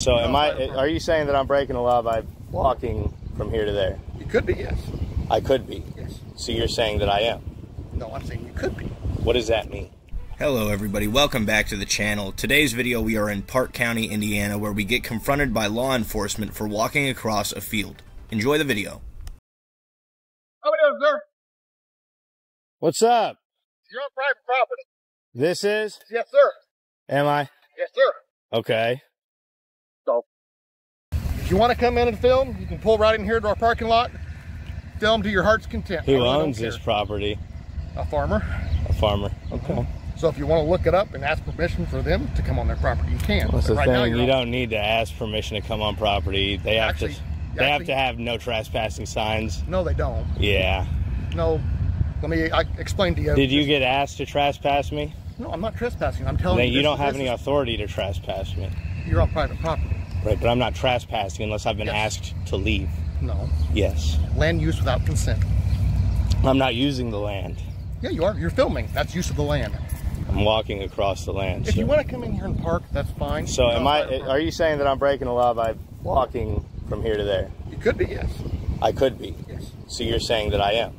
So am I? Are you saying that I'm breaking the law by walking from here to there? You could be, yes. I could be. Yes. So you're saying that I am. No, I'm saying you could be. What does that mean? Hello everybody, welcome back to the channel. Today's video we are in Parke County, Indiana where we get confronted by law enforcement for walking across a field. Enjoy the video. How it is, sir? What's up? You're on private property. This is? Yes, sir. Am I? Yes, sir. Okay. If you want to come in and film, you can pull right in here to our parking lot. Film to your heart's content. Who really owns this property? A farmer. A farmer. Okay. So if you want to look it up and ask permission for them to come on their property, you can. That's the right thing. You on- don't need to ask permission to come on property. They have Actually- to. They have to have no trespassing signs. No, they don't. Yeah. No. Let me I, explain to you. Did you get asked to trespass me? No, I'm not trespassing. I'm telling Then you. you don't have any authority to trespass me. You're on private property. Right, but I'm not trespassing unless I've been Yes. asked to leave. No. Yes. Land use without consent. I'm not using the land. Yeah, you are. You're filming. That's use of the land. I'm walking across the land. If so- you want to come in here and park, that's fine. So You're am I? private Are you saying that I'm breaking the law by walking from here to there? You could be, yes. I could be. Yes. So you're saying that I am.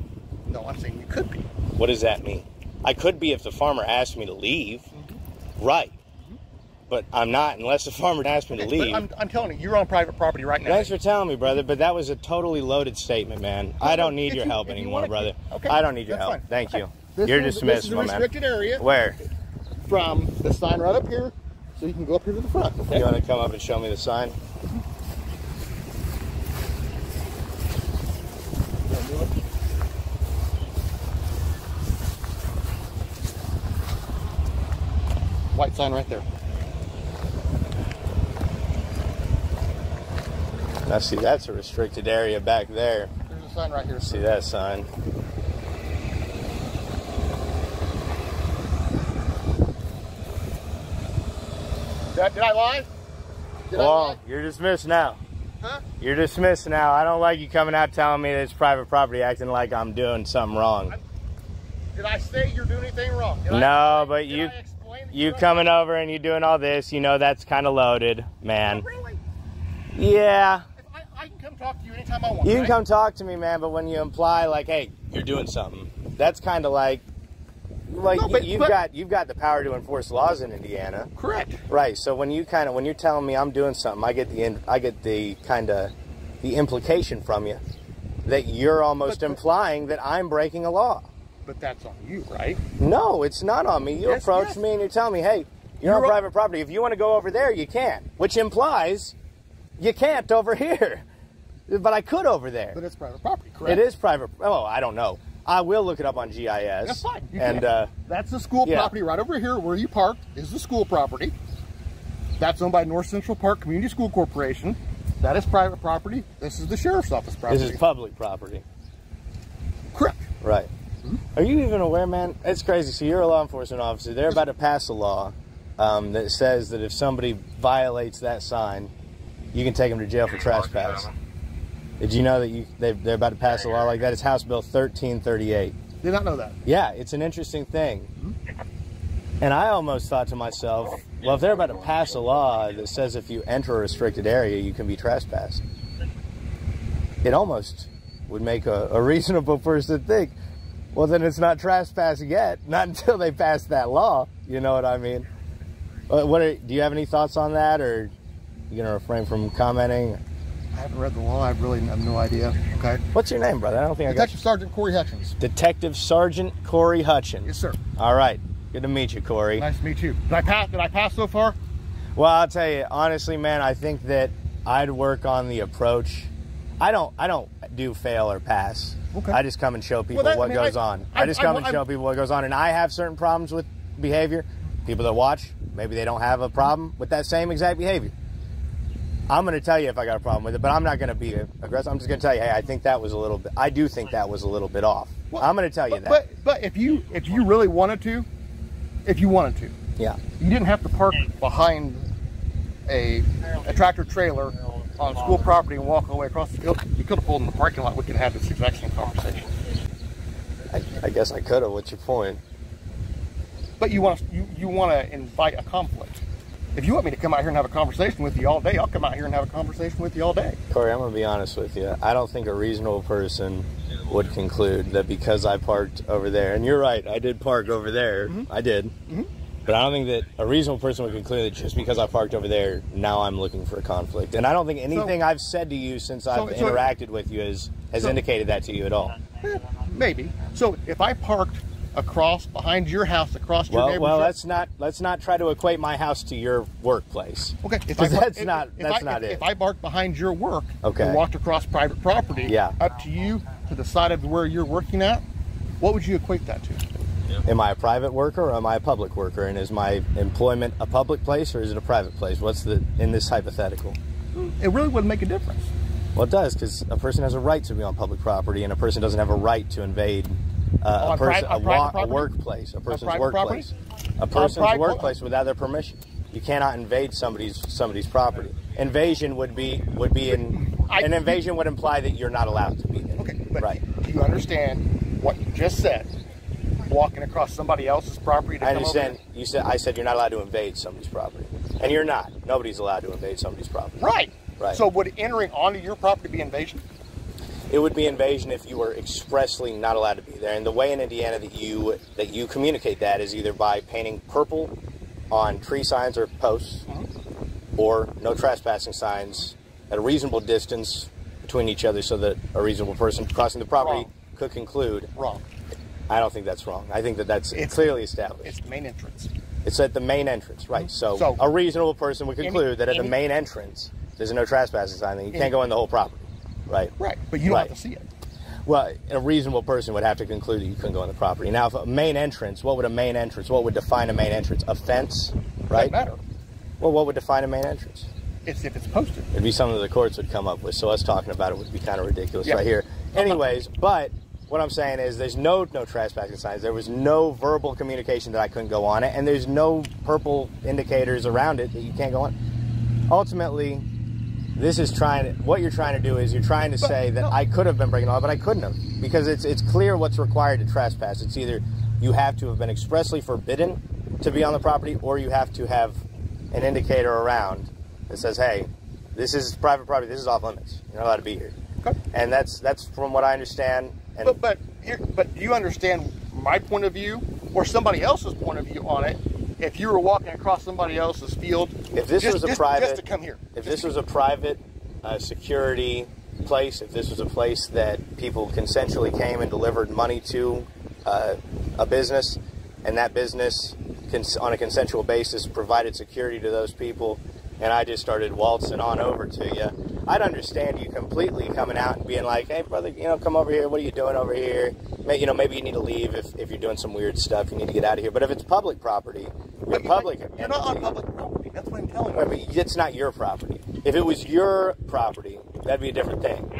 No, I'm saying you could be. What does that mean? I could be if the farmer asked me to leave. Mm-hmm. Right. But I'm not unless the farmer asks me to leave. I'm, I'm telling you, you're on private property right now. Thanks for telling me, brother, but that was a totally loaded statement, man. I don't need If your you- help you anymore, wanna- brother. Okay, I don't need your help. fine. Thank Okay. you. This You're is- dismissed, this is a man. restricted area Where? from the sign right up here, so you can go up here to the front. Okay. You want to come up and show me the sign? White sign right there. Now, see, that's a restricted area back there. There's a sign right here. See that sign? Did I, did I lie? Did I Well, lie? you're dismissed now. Huh? You're dismissed now. I don't like you coming out telling me that it's private property, acting like I'm doing something wrong. Did I say you're doing anything wrong? Did No, explain- but you, I you coming over and you doing all this, you know that's kind of loaded, man. Oh, really? Yeah, If I, I can come talk to you anytime I want. you can right? come talk to me, man. But when you imply like, "Hey, you're doing something," that's kind of like, like No, but- you, have but- got you've got the power to enforce laws in Indiana, Correct. right? So when you kind of when you're telling me I'm doing something, I get the in, I get the kind of the implication from you that you're almost But- implying that I'm breaking a law. But that's on you, right? No, it's not on me. You Yes, approach yes. me and you tell me, hey, you're, You're on on- private property. If you want to go over there, you can. Which implies you can't over here. But I could over there. But it's private property, correct? It is private. Oh, I don't know. I will look it up on GIS. That's fine. You and uh, that's the school yeah. property right over here where you parked is the school property. That's owned by North Central Parke Community School Corporation. That is private property. This is the sheriff's office property. this is public property. correct. Right. Hmm? Are you even aware, man? It's crazy. So you're a law enforcement officer. They're about to pass a law um, that says that if somebody violates that sign, you can take them to jail for trespass. Did you know that you they, they're about to pass a law like that? It's House Bill 1338. Did not know that. Yeah, it's an interesting thing. And I almost thought to myself, well, if they're about to pass a law that says if you enter a restricted area, you can be trespassed, it almost would make a, a reasonable person think, well, then it's not trespass yet, not until they pass that law. You know what I mean? Uh, What are, do you have any thoughts on that, or you gonna refrain from commenting? I haven't read the law. I really have no idea. Okay. What's your name, brother? I don't think I got Detective Sergeant Cory Hutchins. Detective Sergeant Cory Hutchins. Yes, sir. All right. Good to meet you, Cory. Nice to meet you. Did I pass? Did I pass so far? Well, I'll tell you honestly, man. I think that I'd work on the approach. I don't. I don't do fail or pass. Okay. I just come and show people that- I what mean, goes I- on. I, I- just come and show people what goes on, and I have certain problems with behavior. People that watch, maybe they don't have a problem with that same exact behavior. I'm going to tell you if I got a problem with it, but I'm not going to be aggressive. I'm just going to tell you, hey, I think that was a little bit. I do think that was a little bit off. Well, I'm going to tell you but, that. But but if you if you really wanted to, if you wanted to, yeah. you didn't have to park behind a, a tractor trailer on school property and walk all the way across the field. You could have pulled in the parking lot. We could have this exact same conversation. I, I guess I could have. What's your point? But you want to you, you want to invite a conflict. If you want me to come out here and have a conversation with you all day, I'll come out here and have a conversation with you all day. Cory, I'm going to be honest with you. I don't think a reasonable person would conclude that because I parked over there, and you're right, I did park over there. Mm-hmm. I did. But I don't think that a reasonable person would conclude that just because I parked over there, now I'm looking for a conflict. And I don't think anything I've said to you since I've so- interacted with you has, has so- indicated that to you at all. Eh, Maybe. So if I parked across behind your house, across your Well, neighbor's well, let's not let's not try to equate my house to your workplace. Okay, if park- that's if- not- if that's I, not if, it. If I parked behind your work Okay. and walked across private property, Yeah. up to you to the side of where you're working at, what would you equate that to? Am I a private worker or am I a public worker? And is my employment a public place or is it a private place? What's the in this hypothetical? It really wouldn't make a difference. Well, it does because a person has a right to be on public property, and a person doesn't have a right to invade uh, a On person, a, wa- a workplace, a person's workplace, property? a person's workplace without their permission. You cannot invade somebody's somebody's property. Invasion would be would be in I- an invasion would imply that you're not allowed to be there. Okay, but right. do you understand what you just said? Walking across somebody else's property to I understand. You said I said you're not allowed to invade somebody's property, and you're not. Nobody's allowed to invade somebody's property. Right. Right. So would entering onto your property be invasion? It would be invasion if you were expressly not allowed to be there. And the way in Indiana that you that you communicate that is either by painting purple on tree signs or posts, mm-hmm. or no trespassing signs at a reasonable distance between each other, so that a reasonable person crossing the property Wrong. could conclude. Wrong. I don't think that's wrong. I think that that's It's- clearly established. It's the main entrance. It's at the main entrance, right? Mm-hmm. So, So- a reasonable person would Any- conclude that at the main entrance there's a no trespassing sign, then you Any- can't go in the whole property, right? Right. But you don't Right. have to see it. Well, a reasonable person would have to conclude that you couldn't go on the property. Now, if a main entrance, what would a main entrance? What would define a main entrance? A fence, right? Doesn't matter. Well, what would define a main entrance? It's if it's posted. It'd be something that the courts would come up with. So us talking about it would be kind of ridiculous Yeah. right here. Anyways, but what I'm saying is there's no no trespassing signs. There was no verbal communication that I couldn't go on it, and there's no purple indicators around it that you can't go on. Ultimately, this is trying to, what you're trying to do is you're trying to But, say that no. I could have been breaking the law, but I couldn't have because it's it's clear what's required to trespass. It's either you have to have been expressly forbidden to be on the property, or you have to have an indicator around that says, "Hey, this is private property. This is off limits. You're not allowed to be here." Okay. And that's that's from what I understand. And But but but you understand my point of view or somebody else's point of view on it? If you were walking across somebody else's field, If this just, was a just, private- just to come here, if this was a private uh, security place, if this was a place that people consensually came and delivered money to uh, a business, and that business, cons- on a consensual basis, provided security to those people, and I just started waltzing on over to you, I'd understand you completely coming out and being like, "Hey, brother, you know, come over here. What are you doing over here? May, you know, maybe you need to leave if, if you're doing some weird stuff. You need to get out of here." But if it's public property, you're But public. You're not on public property. That's what I'm telling you. I mean, it's not your property. If it was your property, that'd be a different thing.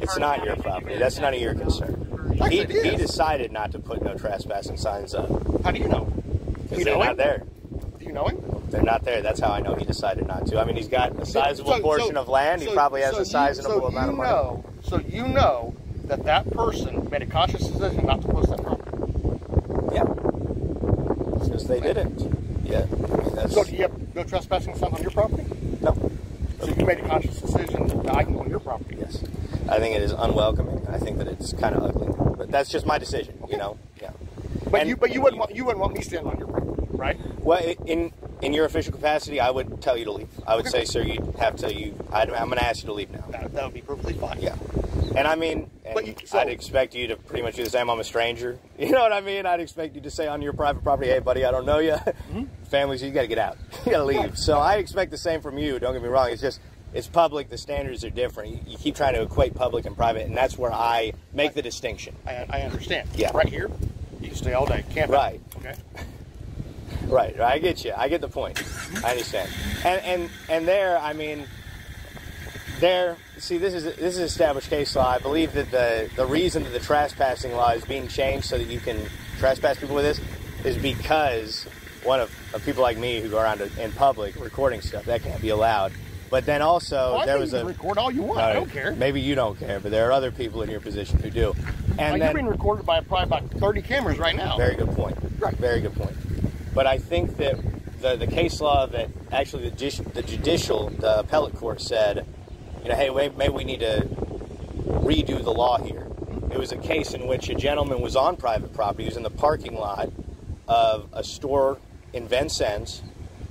It's not your property. That's none of your concern. He, he decided not to put no trespassing signs up How do you know? because they're not him? there. Do you know him? They're not there. That's how I know he decided not to. I mean, he's got a sizable So- so- portion of land. he probably has so a sizable so amount of money. Know, so you know that that person made a conscious decision not to post that property. Yeah, because they didn't. Yeah, that's So do you have no trespassing signs on your property? no. So you made a conscious decision that I can go on your property. Yes, I think it is unwelcoming. I think that it's kind of ugly, but that's just my decision. You know. Yeah. But And- you, but you wouldn't want you wouldn't want me standing on your property, right? Well, in in your official capacity, I would tell you to leave. I would say, sir, you have to. You, I'd, I'm going to ask you to leave now. That, that would be perfectly fine. Yeah, and I mean, and you- so- I'd expect you to pretty much do the same. I'm a stranger. You know what I mean? I'd expect you to say on your private property, "Hey, buddy, I don't know mm-hmm. you. Families, you got to get out. you got to leave." Right. So I expect the same from you. Don't get me wrong. It's just it's public. The standards are different. You, you keep trying to equate public and private, and that's where I make the distinction. I, I understand. Yeah. Right here, you can stay all day. Can't. Right. Okay. Right, I get you. I get the point. I understand. And and and there, I mean, there. See, this is this is established case law. I believe that the the reason that the trespassing law is being changed so that you can trespass people with this is because one of, of people like me who go around in public recording stuff that can't be allowed. But then also Well, I there was you a record all you want. all I don't care. Maybe you don't care, but there are other people in your position who do. And Like, then, you're being recorded by probably about 30 cameras right now. very good point. Right. Very good point. But I think that the, the case law that actually the, the judicial, the appellate court said, you know, hey, maybe we need to redo the law here. It was a case in which a gentleman was on private property. He was in the parking lot of a store in Vincennes.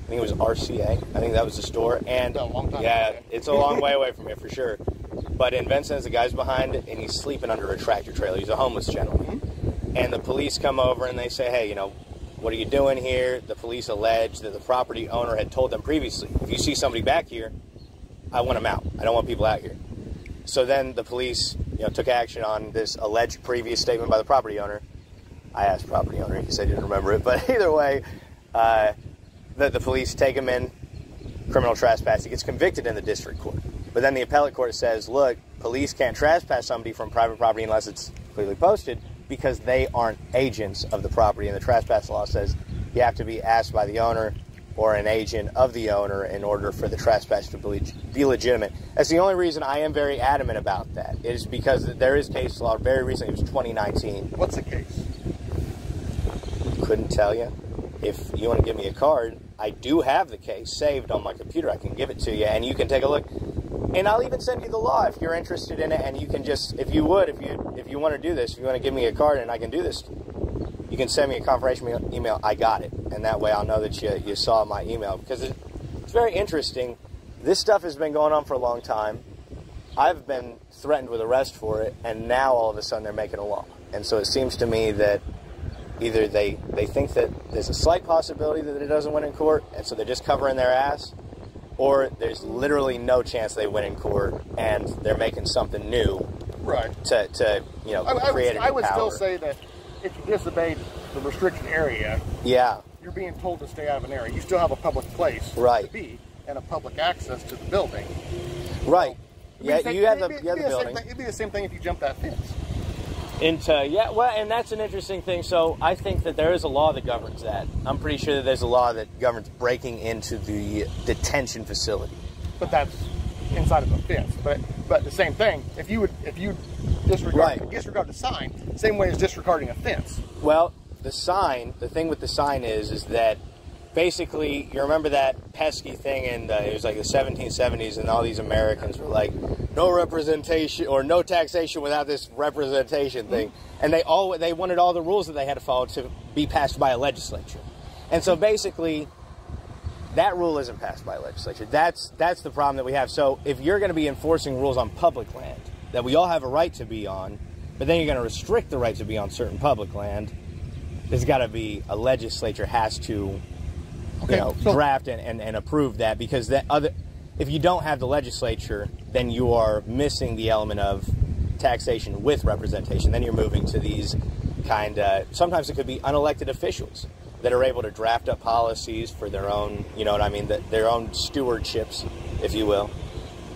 I think it was RCA. I think that was the store. And A long time yeah, ago. it's a long way away from here for sure. But in Vincennes, the guy's behind it, and he's sleeping under a tractor trailer. He's a homeless gentleman. Mm-hmm. And the police come over and they say, hey, you know, what are you doing here? The police allege that the property owner had told them previously, if you see somebody back here, I want them out. I don't want people out here. So then the police, you know, took action on this alleged previous statement by the property owner. I asked property owner; he said he didn't remember it. But either way, uh, the, the police take him in, criminal trespass. He gets convicted in the district court. But then the appellate court says, look, police can't trespass somebody from private property unless it's clearly posted because they aren't agents of the property. And the trespass law says you have to be asked by the owner or an agent of the owner in order for the trespass to be, be legitimate. That's the only reason I am very adamant about that. It is because there is case law very recently, it was 2019. What's the case? Couldn't tell you. If you want to give me a card, I do have the case saved on my computer. I can give it to you, and you can take a look. And I'll even send you the law if you're interested in it. And you can just, if you would, if you if you want to do this, if you want to give me a card and I can do this, you can send me a confirmation email. I got it, and that way I'll know that you you saw my email because it, it's very interesting. This stuff has been going on for a long time. I've been threatened with arrest for it, and now all of a sudden they're making a law. And so it seems to me that either they, they think that there's a slight possibility that it doesn't win in court, and so they're just covering their ass, or there's literally no chance they win in court, and they're making something new Right. to, to you know, I, I create would, I would still say that if you disobeyed the restricted area, yeah, you're being told to stay out of an area. You still have a public place Right. to be and a public access to the building. right. It'd Yeah, you have the, you have the building. thing- It'd be the same thing if you jumped that fence. Into yeah, well, and that's an interesting thing. So I think that there is a law that governs that. I'm pretty sure that there's a law that governs breaking into the detention facility. but that's inside of a fence. But but the same thing. If you would if you disregard Right. disregard the sign, same way as disregarding a fence. Well, the sign, the thing with the sign is, is that basically, you remember that pesky thing in the, it was like the 1770s, and all these Americans were like, no representation or no taxation without this representation thing, mm-hmm. and they all they wanted all the rules that they had to follow to be passed by a legislature, and so basically. That rule isn't passed by a legislature. That's that's the problem that we have. So if you're going to be enforcing rules on public land that we all have a right to be on, but then you're going to restrict the right to be on certain public land, there's got to be a legislature has to Okay, you know so- draft and, and, and approve that because that other if you don't have the legislature then you are missing the element of taxation with representation then you're moving to these kind of sometimes it could be unelected officials that are able to draft up policies for their own you know what i mean that their own stewardships if you will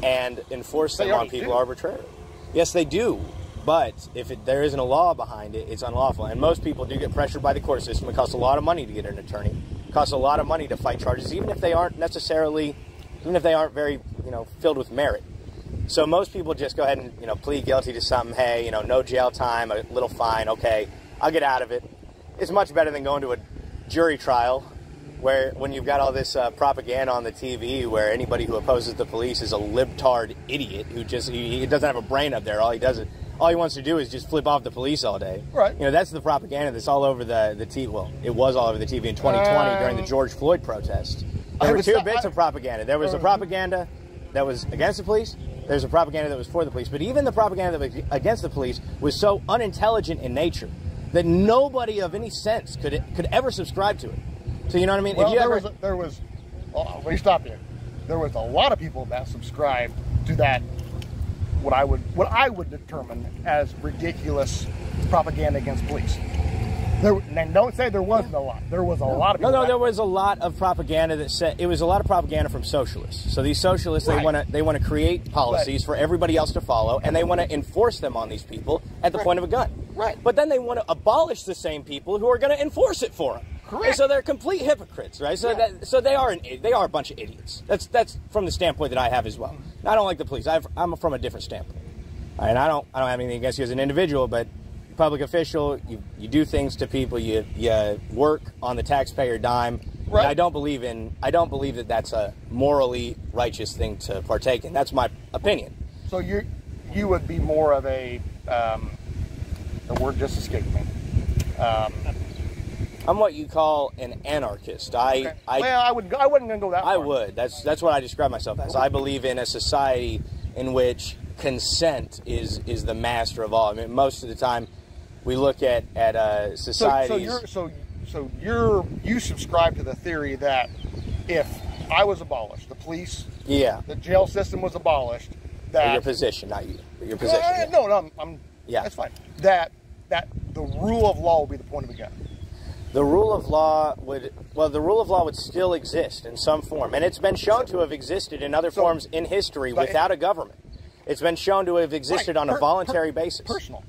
and enforce them on people do. arbitrarily yes they do but if it, there isn't a law behind it, it's unlawful. And most people do get pressured by the court system. It costs a lot of money to get an attorney. Costs a lot of money to fight charges, even if they aren't necessarily, even if they aren't very, you know, filled with merit. So most people just go ahead and, you know, plead guilty to something. Hey, you know, no jail time, a little fine. Okay, I'll get out of it. It's much better than going to a jury trial where when you've got all this uh, propaganda on the TV where anybody who opposes the police is a libtard idiot who just he, he doesn't have a brain up there. All he does is all he wants to do is just flip off the police all day. Right. You know that's the propaganda that's all over the the TV. Well, it was all over the TV in 2020 during the George Floyd protest. I There were two bits I- of propaganda. There was a Uh, propaganda that was against the police. There's a propaganda that was for the police. But even the propaganda that was against the police was so unintelligent in nature that nobody of any sense could could ever subscribe to it. So you know what I mean? Well, if you there ever, was there was. Oh, let me stop you. There was a lot of people that subscribed to that. What I would what I would determine as ridiculous propaganda against police. There, and don't say there wasn't a lot. There was a lot of No, no, that- there was a lot of propaganda that said it was a lot of propaganda from socialists. So these socialists, they want to they want to create policies for everybody else to follow, and they want to enforce them on these people at the Right. point of a gun. Right. But then they want to abolish the same people who are going to enforce it for them. Correct. And so they're complete hypocrites, right? So Yeah. that so they are an, they are a bunch of idiots. That's that's from the standpoint that I have as well. And I don't like the police. I've, I'm from a different standpoint, and I don't I don't have anything against you as an individual, but public official, you, you do things to people, you you work on the taxpayer dime, And Right. I don't believe in. I don't believe that that's a morally righteous thing to partake in. That's my opinion. So you you would be more of a um, the word just escaped me. Um, I'm what you call an anarchist. I, okay. I, well, I would I wasn't gonna go that far. I would. That's that's what I describe myself as. I believe in a society in which consent is is the master of all. I mean, most of the time, we look at at uh, So, societies. so you're so so you're you subscribe to the theory that if I was abolished, the police, yeah, the jail system was abolished, Or that your position, not you. Your position. Uh, yeah. no, no, I'm, I'm Yeah. that's fine. That that the rule of law will be the point of the gun. The rule of law would well, the rule of law would still exist in some form, and it's been shown to have existed in other So- forms in history without a government. It's been shown to have existed Right. on a Per- voluntary per- basis. Personal.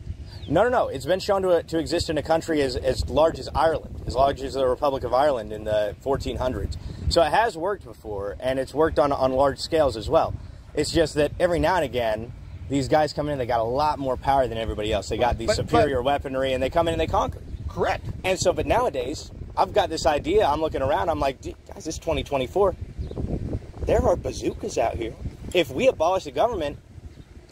No, no, no. It's been shown to, to exist in a country as, as large as Ireland, as large as the Republic of Ireland in the 1400s. So it has worked before, and it's worked on, on large scales as well. It's just that every now and again, these guys come in, they got a lot more power than everybody else. They got these But- superior but- weaponry, and they come in and they conquer. Correct. And so, but nowadays, I've got this idea. I'm looking around. I'm like, "Dude, guys, this is 2024. There are bazookas out here. If we abolish the government,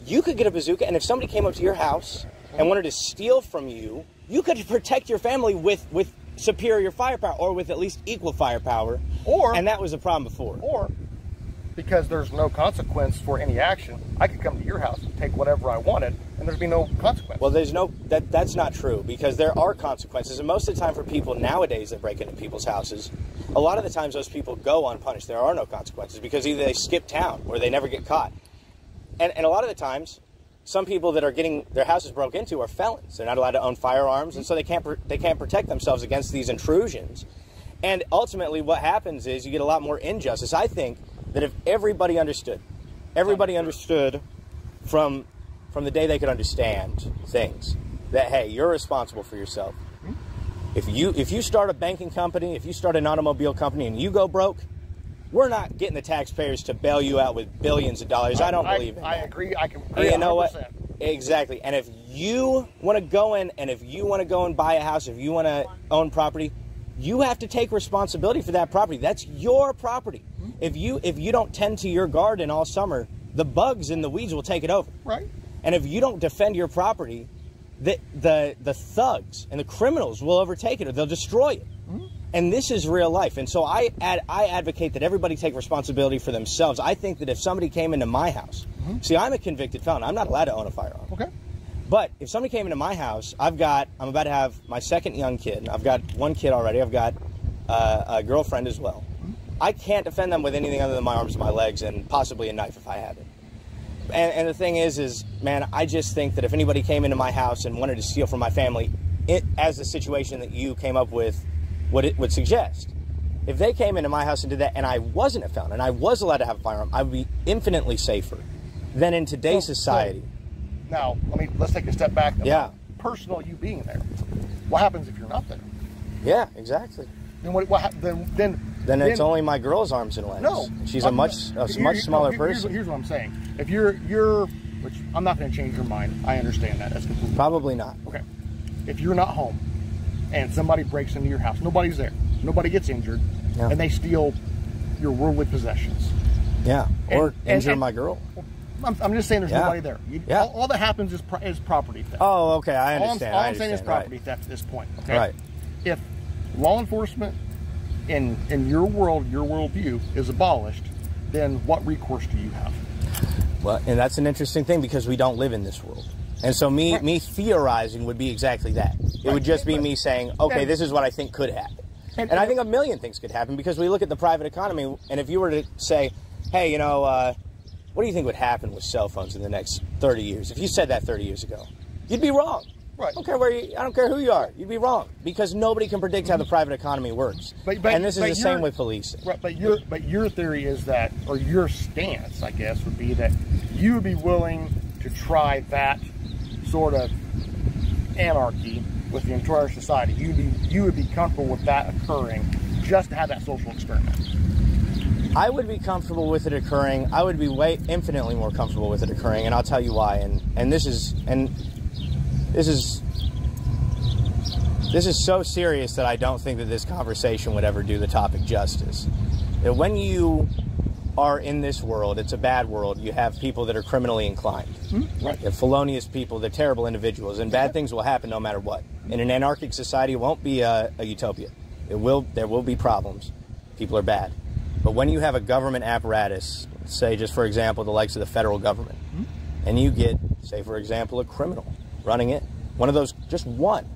you could get a bazooka, and if somebody came up to your house and wanted to steal from you, you could protect your family with with superior firepower or with at least equal firepower. Or- and that was a problem before. Or because there's no consequence for any action, I could come to your house and take whatever I wanted, and there'd be no consequence. Well, there's no that that's not true because there are consequences, and most of the time for people nowadays that break into people's houses, a lot of the times those people go unpunished. There are no consequences because either they skip town or they never get caught, and and a lot of the times, some people that are getting their houses broke into are felons. They're not allowed to own firearms, and so they can't they can't protect themselves against these intrusions. And ultimately, what happens is you get a lot more injustice. I think that if everybody understood, everybody understood from from the day they could understand things that hey, you're responsible for yourself. Mm-hmm. If you if you start a banking company, if you start an automobile company and you go broke, we're not getting the taxpayers to bail you out with billions of dollars. I, don't believe in I that. agree. I can agree. you know 100%. what? Exactly. And if you want to go in and if you want to go and buy a house, if you want to own property, you have to take responsibility for that property. That's your property. If you if you don't tend to your garden all summer, the bugs and the weeds will take it over. Right. And if you don't defend your property, the the the thugs and the criminals will overtake it or they'll destroy it. Mm. And this is real life. And so I ad, I advocate that everybody take responsibility for themselves. I think that if somebody came into my house, see, I'm a convicted felon. I'm not allowed to own a firearm. Okay. But if somebody came into my house, I've got I'm about to have my second young kid. I've got one kid already. I've got uh, a girlfriend as well. I can't defend them with anything other than my arms and my legs and possibly a knife if I have it. And, and the thing is, is man, I just think that if anybody came into my house and wanted to steal from my family, it, as the situation that you came up with would it would suggest, if they came into my house and did that, and I wasn't a felon and I was allowed to have a firearm, I would be infinitely safer than in today's so- society. Now, let me let's take a step back. Yeah. Personal, you being there. What happens if you're not there? Yeah, exactly. Then what? what then then Then it's only my girl's arms and legs. no. she's a I'm much a here- much smaller here- here's, person. Here's what I'm saying. If you're you're, which I'm not going to change your mind. I understand that. That's completely Probably not. okay. If you're not home and somebody breaks into your house, nobody's there, nobody gets injured, Yeah. and they steal your worldly possessions. Yeah, or And- and- injure and- my girl. I'm, I'm just saying there's Yeah. nobody there. You, Yeah. all, all that happens is pro- is property theft. Oh, okay, I all I'm, understand. all I'm saying is property Right. theft at this point. Okay? Right. If law enforcement in in your world, your worldview is abolished, then what recourse do you have? Well, and that's an interesting thing because we don't live in this world. And so me Right. me theorizing would be exactly that. It would just be me saying, okay, And- this is what I think could happen. And- And, I think a million things could happen because we look at the private economy, and if you were to say, hey, you know, uh, what do you think would happen with cell phones in the next 30 years? If you said that 30 years ago, you'd be wrong. Right. I don't care where you, I don't care who you are. You'd be wrong because nobody can predict how the private economy works. But- but- and this is but the same with policing. Right, but your but your theory is that, or your stance, I guess, would be that you would be willing to try that sort of anarchy with the entire society. You'd be you would be comfortable with that occurring just to have that social experiment. I would be comfortable with it occurring. I would be way infinitely more comfortable with it occurring, and I'll tell you why. And and this is and this is This is so serious that I don't think that this conversation would ever do the topic justice. That when you are in this world, it's a bad world. You have people that are criminally inclined. Mm-hmm. Right. Have felonious people, they're terrible individuals, and bad things will happen no matter what. In an anarchic society, it won't be a, a utopia. It will. There will be problems. People are bad. But when you have a government apparatus, say just for example, the likes of the federal government, Mm-hmm. and you get, say for example, a criminal running it, one of those, just one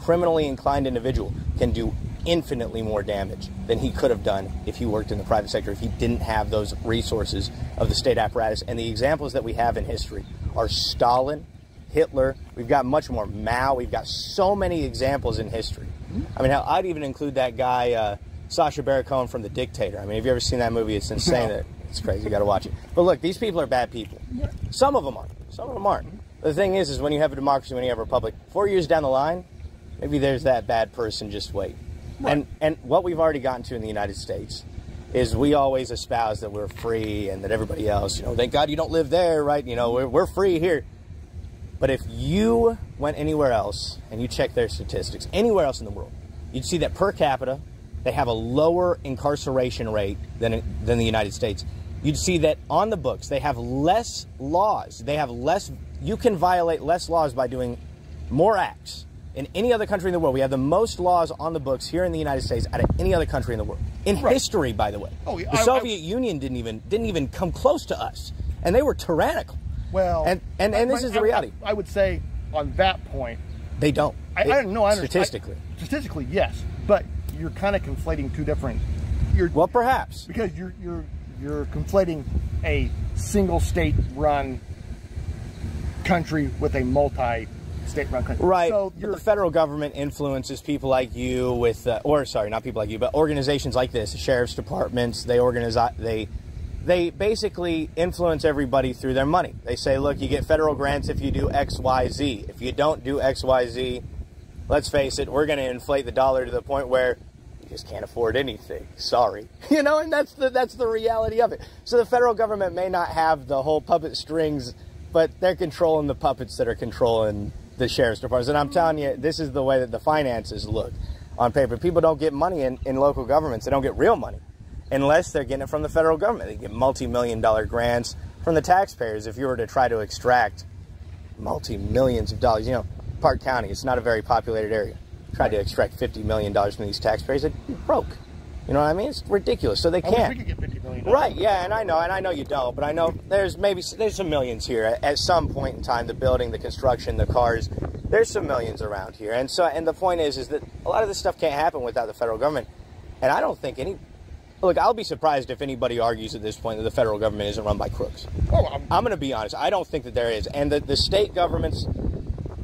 criminally inclined individual can do infinitely more damage than he could have done if he worked in the private sector, if he didn't have those resources of the state apparatus. And the examples that we have in history are Stalin, Hitler, we've got much more, Mao, we've got so many examples in history. I mean, I'd even include that guy, uh, Sacha Baron Cohen from The Dictator. I mean, have you ever seen that movie? It's insane. No. That It's crazy. You got to watch it. But look, these people are bad people. Some of them aren't. Some of them aren't. The thing is, is when you have a democracy, when you have a republic, four years down the line, maybe there's that bad person. Just wait. And and what we've already gotten to in the United States is we always espouse that we're free and that everybody else, you know, thank God you don't live there, right? You know, we're, we're free here. But if you went anywhere else and you check their statistics, anywhere else in the world, you'd see that per capita, they have a lower incarceration rate than, than the United States. You'd see that on the books, they have less laws. They have less, you can violate less laws by doing more acts. In any other country in the world, we have the most laws on the books here in the United States out of any other country in the world. In Right. history, by the way. Oh, the I- I- Soviet Union didn't even didn't even come close to us, and they were tyrannical. Well, And- and- and this I- is the reality. I, would say on that point, They don't. I, I don't know. I understand. statistically. I- statistically, yes, but you're kind of conflating two different. You're Well, perhaps. because you're you're you're conflating a single state run country with a multi state run country. Right. So the federal government influences people like you with, uh, or sorry, not people like you, but organizations like this, sheriff's departments. They organize. They they basically influence everybody through their money. They say, look, you get federal grants if you do X, Y, Z. If you don't do X, Y, Z, let's face it, we're going to inflate the dollar to the point where just can't afford anything. Sorry, you know, and that's the that's the reality of it. So the federal government may not have the whole puppet strings, but they're controlling the puppets that are controlling the sheriff's departments. And I'm telling you, this is the way that the finances look on paper. People don't get money in, in local governments. They don't get real money unless they're getting it from the federal government. They get multi-million dollar grants from the taxpayers. If you were to try to extract multi millions of dollars. You know, Parke County, it's not a very populated area. Tried to extract fifty million dollars from these taxpayers, they'd be broke. You know what I mean? It's ridiculous. So they can't. we could get fifty million. Right, yeah, and I know, and I know you don't, but I know there's maybe there's some millions here at, at some point in time. The building, the construction, the cars, there's some millions around here, and so and the point is, is that a lot of this stuff can't happen without the federal government, and I don't think any. Look, I'll be surprised if anybody argues at this point that the federal government isn't run by crooks. Oh, I'm, I'm going to be honest. I don't think that there is, and the, the state governments,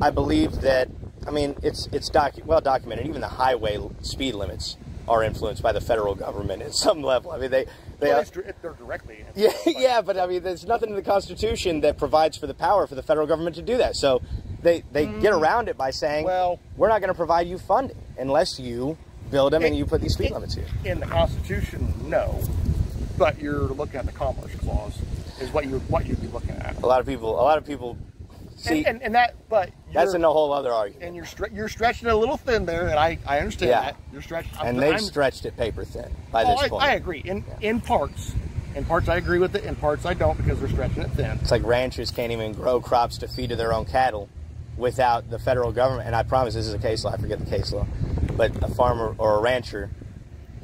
I believe that. I mean, it's it's docu- well documented. Even the highway speed limits are influenced by the federal government at some level. I mean, they they. well, are- they're directly. yeah, yeah, but I mean, there's nothing in the Constitution that provides for the power for the federal government to do that. So they they get mm. around it by saying, Well- we're not going to provide you funding unless you build them and you put these speed limits here." In the Constitution, no, but you're looking at the Commerce Clause is what you what you'd be looking at. A lot of people, a lot of people see and, and, and that, but that's you're- a whole other argument. and you're stre- you're stretching it a little thin there, and I I understand Yeah. that you're stretching. I'm- and they've I'm- stretched it paper thin by oh, this I, point. I agree. In in parts, in parts I agree with it. In parts I don't because they're stretching it thin. It's like ranchers can't even grow crops to feed to their own cattle without the federal government. And I promise this is a case law. I forget the case law, but a farmer or a rancher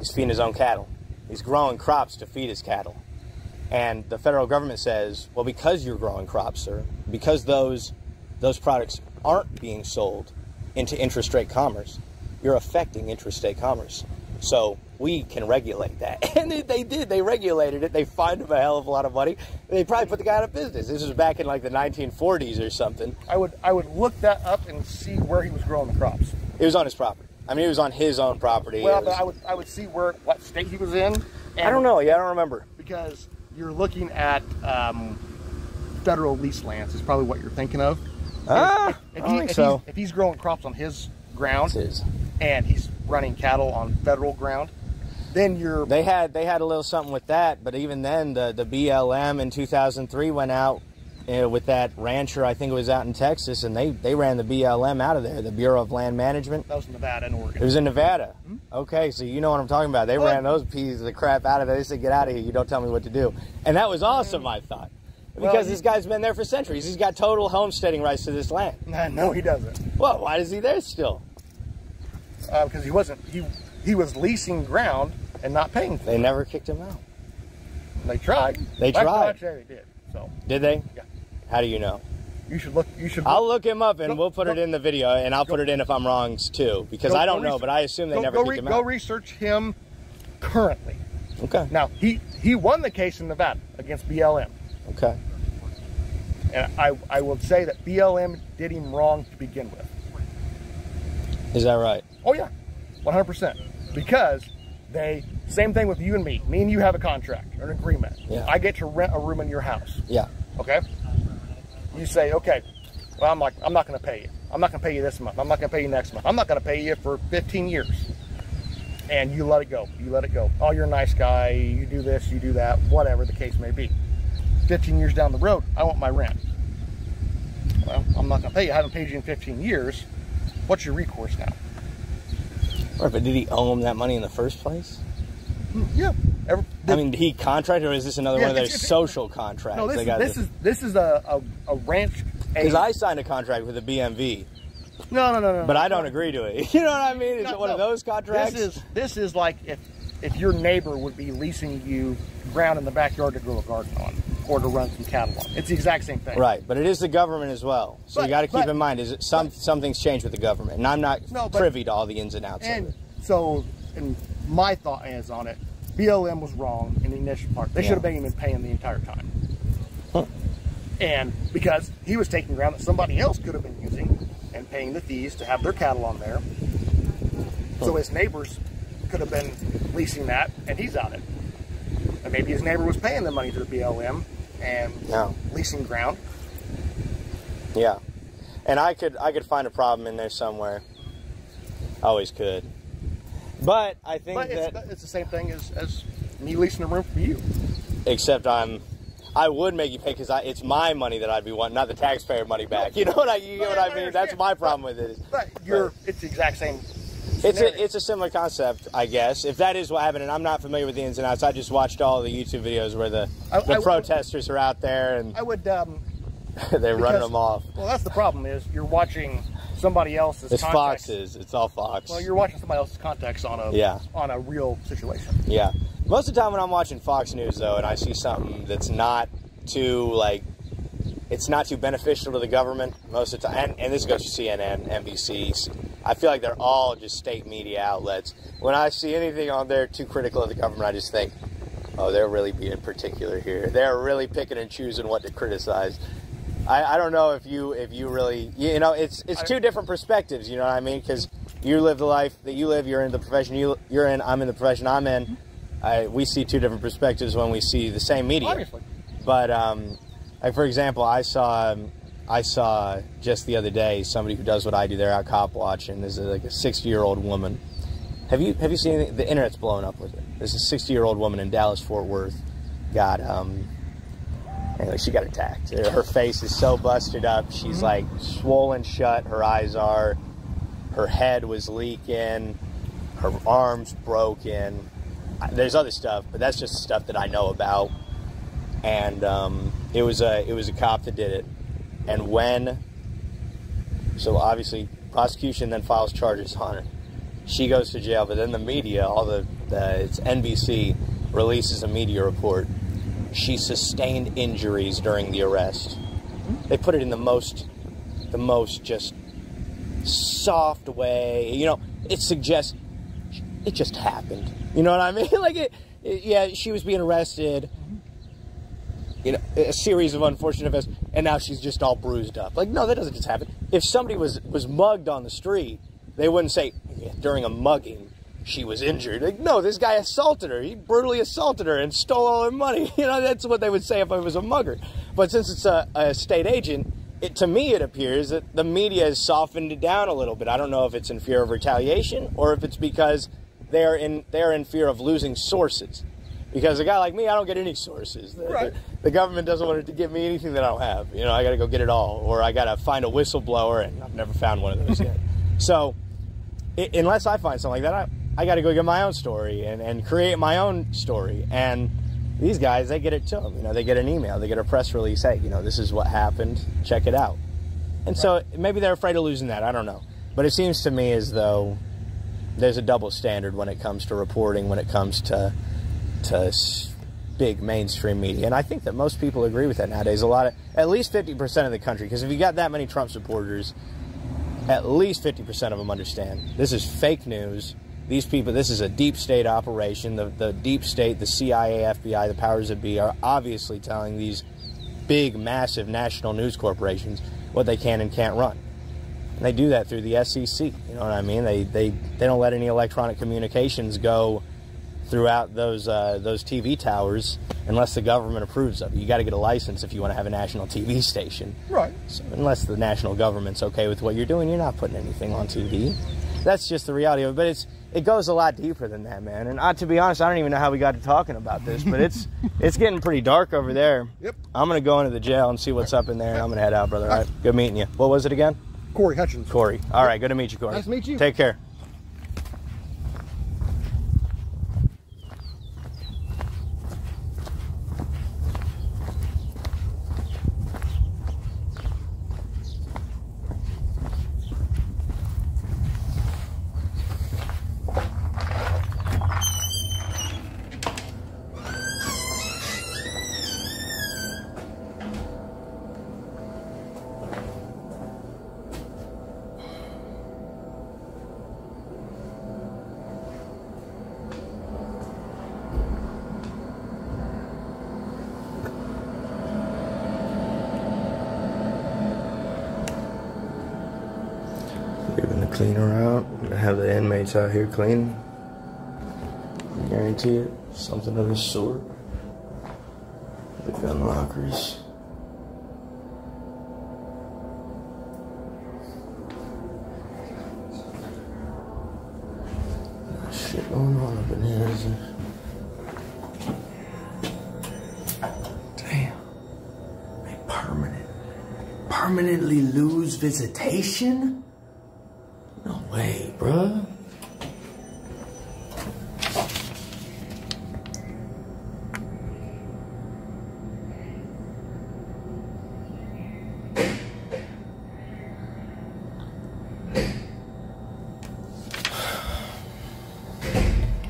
is feeding his own cattle. He's growing crops to feed his cattle, and the federal government says, "Well, because you're growing crops, sir, because those those products aren't being sold into interstate commerce, you're affecting interstate commerce. So we can regulate that. And they, they did. They regulated it. They fined him a hell of a lot of money. They probably put the guy out of business. This was back in like the 1940s or something. I would I would look that up and see where he was growing the crops. It was on his property. I mean, it was on his own property. Well, was- but I would I would see where what state he was in. And I don't know. Yeah, I don't remember. because you're looking at um, federal lease lands is probably what you're thinking of. Ah, if, I he- think if so. He's, if he's growing crops on his ground and he's running cattle on federal ground, then you're They had they had a little something with that, but even then, the the BLM in 2003 went out uh, with that rancher. I think it was out in Texas, and they they ran the BLM out of there, the Bureau of Land Management. That was Nevada and Oregon. It was in Nevada. Okay, so you know what I'm talking about. They Well- ran those pieces of crap out of there. They said, "Get out of here! You don't tell me what to do." And that was awesome. I thought because Well, this guy's been there for centuries. He's got total homesteading rights to this land. no, he doesn't. Well, why is he there still? Uh, because he wasn't. He he was leasing ground and not paying for They it. never kicked him out. They tried. They Last tried. I they did. So Did they? Yeah. How do you know? you should look. You should. I'll look him up and Go- we'll put it in the video, and I'll put it in if I'm wrong too, because Go- I don't know, but I assume they go, never go, kicked re- him go out. research him currently. okay. Now he he won the case in Nevada against BLM, Okay. and I I will say that BLM did him wrong to begin with. Is that right? Oh yeah, one hundred percent. Because they same thing with you and me. Me and you have a contract or an agreement. Yeah. I get to rent a room in your house. Yeah. Okay. You say okay. Well, I'm like I'm not going to pay you. I'm not going to pay you this month. I'm not going to pay you next month. I'm not going to pay you for 15 years. And you let it go. You let it go. Oh, you're a nice guy. You do this. You do that. Whatever the case may be. 15 years down the road, I want my rent. Well, I'm not going to pay you. I haven't paid you in 15 years. What's your recourse now? Right, but did he owe him that money in the first place? Hmm, yeah. Every, I mean, did he contract, or is this another Yeah, one of their social contracts? no, this, they is, got this is this is a a, a ranch. because I signed a contract with a BMV, no no no no. but I don't agree to it. You know what I mean? Is No, it one of those contracts? This is this is like if if your neighbor would be leasing you ground in the backyard to grow a garden on or to run some cattle on. It's the exact same thing. Right, but it is the government as well. So you got to keep but- in mind is it some something's changed with the government, and I'm not No, but- privy to all the ins and outs of it. so, and my thought is on it. BLM was wrong in the initial part. They Yeah. should have been even paying the entire time. Huh. And because he was taking ground that somebody else could have been using and paying the fees to have their cattle on there. So his neighbors could have been leasing that and he's on it. And maybe his neighbor was paying the money to the BLM and Yeah. leasing ground. Yeah, and I could I could find a problem in there somewhere. Always could, but I think But it's, that it's the same thing as, as me leasing a room for you. except I'm. I would make you pay because it's my money that I'd be wanting, not the taxpayer money back. You know what I, you get what I mean? That's my problem with it. But you're, it's the exact same. It's a, it's a similar concept, I guess. If that is what happened, and I'm not familiar with the ins and outs, I just watched all the YouTube videos where the, I- the I- protesters are out there and I would. Um, they're running them off. Well, that's the problem is you're watching somebody else's. It's. Foxes. It's all Fox. Well, you're watching somebody else's context on a Yeah. on a real situation. Yeah. Most of the time when I'm watching Fox News though, and I see something that's not too like, it's not too beneficial to the government. Most of the time, and, and this goes to CNN, NBC. I feel like they're all just state media outlets. When I see anything on there too critical of the government, I just think, oh, they're really being particular here. They're really picking and choosing what to criticize. I, I don't know if you if you really you know it's it's two different perspectives. You know what I mean? Because you live the life that you live. You're in the profession you you're in. I'm in the profession I'm in. I, we see two different perspectives when we see the same media. Obviously, But um, like for example, I saw um, I saw just the other day somebody who does what I do. They're out cop watching. This is like a 60 year old woman. Have you have you seen anything? the internet's blowing up with it? This is a 60 year old woman in Dallas Fort Worth got um. Anyway, she got attacked. Her face is so busted up. She's like swollen shut. Her eyes are. Her head was leaking. Her arms broken. There's other stuff, but that's just stuff that I know about and um, it was a it was a cop that did it. And when, so obviously prosecution then files charges on her. She goes to jail, but then the media, all the, the it's NBC releases a media report. She sustained injuries during the arrest. Mm-hmm. They put it in the most, the most just soft way. You know, it suggests it just happened. You know what I mean? like it, it yeah, she was being arrested you know, a series of unfortunate events, and now she's just all bruised up. Like, no, that doesn't just happen. If somebody was was mugged on the street, they wouldn't say during a mugging she was injured. Like, no, this guy assaulted her. He brutally assaulted her and stole all her money. You know, that's what they would say if I was a mugger. But since it's a, a state agent, it, to me it appears that the media has softened it down a little bit. I don't know if it's in fear of retaliation or if it's because they are in they are in fear of losing sources Because a guy like me, I don't get any sources. The, Right. the, the government doesn't want to give me anything that I don't have. You know, I got to go get it all, or I got to find a whistleblower, and I've never found one of those yet. So, i unless I find something like that, I, I got to go get my own story and, and create my own story. And these guys, they get it to them. You know, they get an email, they get a press release. Hey, you know, this is what happened. Check it out. And so maybe they're afraid of losing that. I don't know. But it seems to me as though there's a double standard when it comes to reporting, when it comes to to big mainstream media, and I think that most people agree with that nowadays. A lot of, at least fifty percent of the country, because if you got that many Trump supporters, at least fifty percent of them understand this is fake news. These people, this is a deep state operation. The the deep state, the CIA, FBI, the powers that be, are obviously telling these big, massive national news corporations what they can and can't run. And they do that through the SEC. You know what I mean? They they they don't let any electronic communications go throughout those uh, those TV towers unless the government approves of it. You got to get a license if you want to have a national TV station. Right. So unless the national government's okay with what you're doing, you're not putting anything on TV. That's just the reality of it. But it's it goes a lot deeper than that, man. And I, to be honest, I don't even know how we got to talking about this, but it's it's getting pretty dark over there. Yep. I'm gonna go into the jail and see what's up in there, and I'm gonna head out, brother. All right. Good meeting you. What was it again? Cory Hutchins. Cory. All right. Good to meet you, Cory. Nice to meet you. Take care. Leaving the cleaner out. Gonna have the inmates out here cleaning. Guarantee it. Something of the sort. The gun lockers. Shit going on up in here, is there? Damn. Permanently lose visitation? No way, bruh.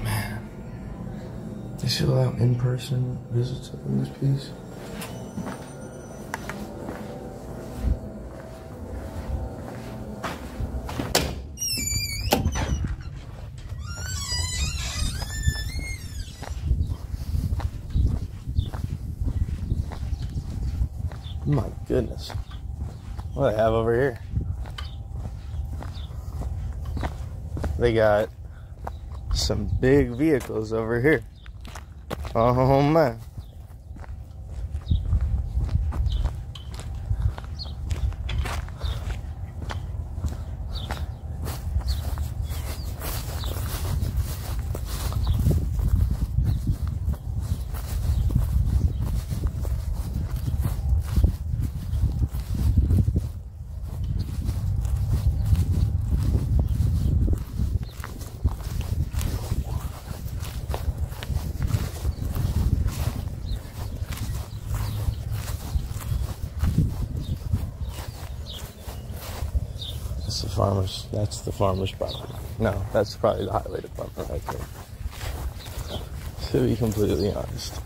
Man. Still allow in-person visits in this piece? My goodness. What do they have over here? They got some big vehicles over here. Oh man. That's the farmer's. That's the farmer's property. No, that's probably the highway department right there. To be completely honest.